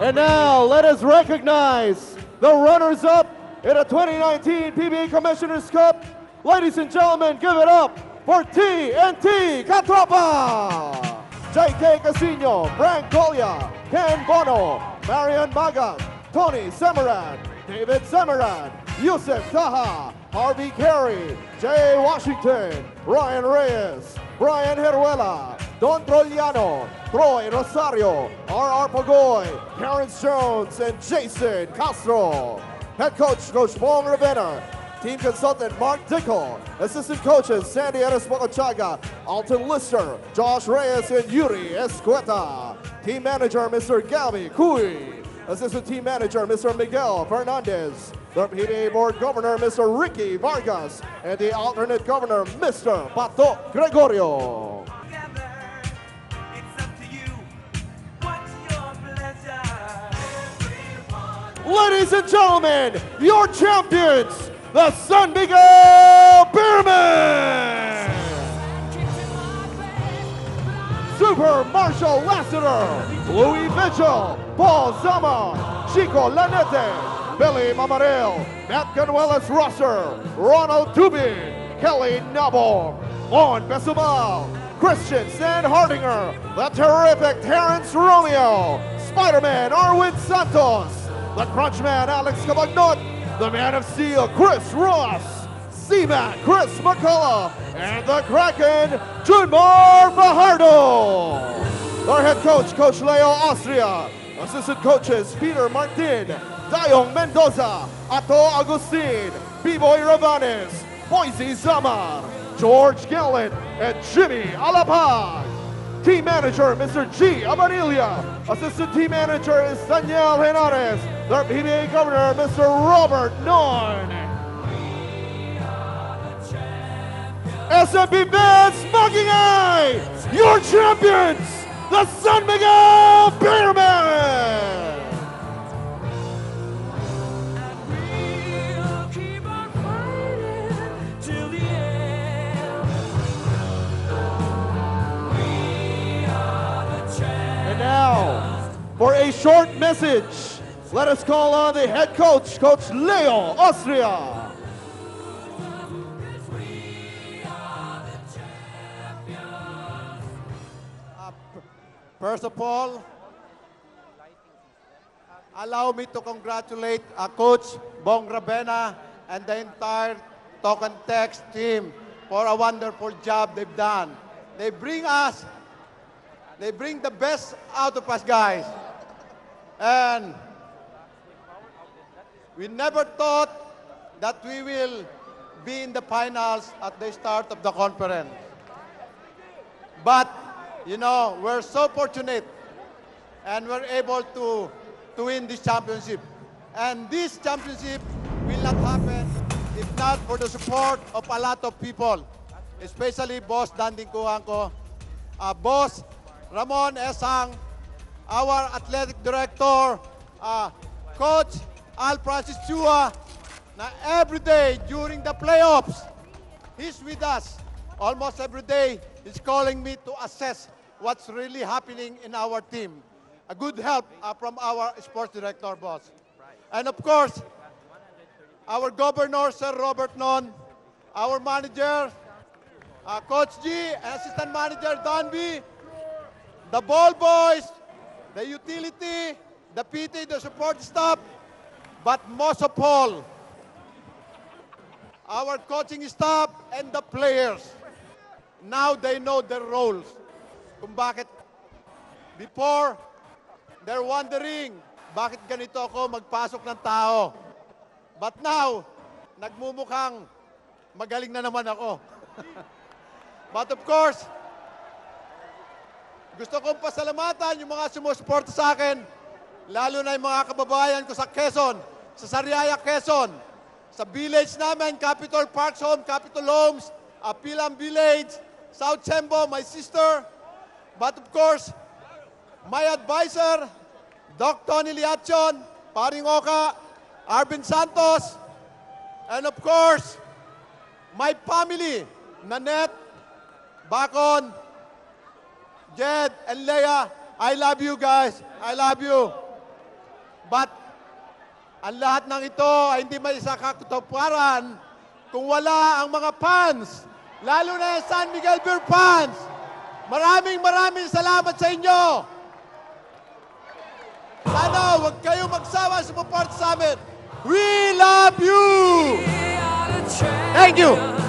And now let us recognize the runners-up in the 2019 PBA Commissioners Cup. Ladies and gentlemen, give it up for TNT KaTropa! JK Casino, Frank Golla, Ken Bono, Marion Magat, Tony Semerad, David Semerad, Yusuf Taha, Harvey Carey, Jay Washington, Ryan Reyes, Brian Heruela, Don Trollano, Troy Rosario, R.R. Pogoy, Terrence Jones, and Jason Castro. Head coach, Coach Bong Ravena. Team consultant, Mark Dickel. Assistant coaches, Sandy Arespacochaga, Alton Lister, Josh Reyes, and Yuri Escueta. Team manager, Mr. Gabby Cui. Assistant team manager, Mr. Miguel Fernandez. The PBA board governor, Mr. Ricky Vargas. And the alternate governor, Mr. Pato Gregorio. Ladies and gentlemen, your champions, the San Miguel Beermen! Super Marshall Lassiter, Louis Mitchell, Paul Zamar, Chico Lanete, Billy Mamaril, Matt Ganuelas Rosser, Ronald Tubid, Kelly Nabong, Juan Besumal, Christian Standhardinger, the terrific Terrence Romeo, Spider-Man Arwind Santos, the Crunchman Alex Cabagnot, the Man of Steel Chris Ross, Seaman Chris McCullough, and the Kraken June Mar Fajardo. Our head coach, Coach Leo Austria. Assistant coaches, Peter Martin, Dayong Mendoza, Ato Agustin, B-Boy Ravanes, Boise Zamar, Jorge Gallent, and Jimmy Alapag. Team manager, Mr. Gee Abanilla. Assistant team manager is Daniel Henares. Their PBA governor, Mr. Robert Non. SMB Vance Mocking Eye, your champions, the San Miguel champions. And now, for a short message, let us call on the head coach, Coach Leo Austria. First of all, allow me to congratulate uh, Coach Bong Ravena and the entire Talk 'N Text team for a wonderful job they've done. They bring us, they bring the best out of us guys. And we never thought that we will be in the finals at the start of the conference. But, you know, we're so fortunate and we're able to, to win this championship. And this championship will not happen if not for the support of a lot of people, especially Boss Danding Cojuangco, uh, Boss Ramon S. Ang, our athletic director, uh, Coach Alfrancis Chua, na every day during the playoffs, he's with us. Almost every day, he's calling me to assess what's really happening in our team. A good help uh, from our sports director, boss. And of course, our governor, Sir Robert Non, our manager, uh, Coach G, assistant manager, Don B, the ball boys, the utility, the PT, the support staff, but most of all, our coaching staff and the players. Now they know their roles. Kung bakit before they're wondering, bakit ganito ako magpasok ng tao? But now, nagmumukhang magaling na naman ako. But of course, gusto kong pasalamatan yung mga sumusuporta sa akin, lalo na yung mga kababayan ko sa Quezon, sa Sariaya, Quezon, sa village namin, Capitol Parks Home, Capitol Homes, Apilam Village, South Sembo, my sister, but of course, my advisor, Doc Tony Liachon, Paring Oka, Arvin Santos, and of course, my family, Nanette, Bakon, Jed, and Leia. I love you guys. I love you. But ang lahat ng ito ay hindi may isa kakatuparan kung wala ang mga fans, lalo na yung San Miguel Beer fans. Maraming maraming salamat sa inyo. Sana huwag kayong magsawa sa support sa amin. We love you! Thank you.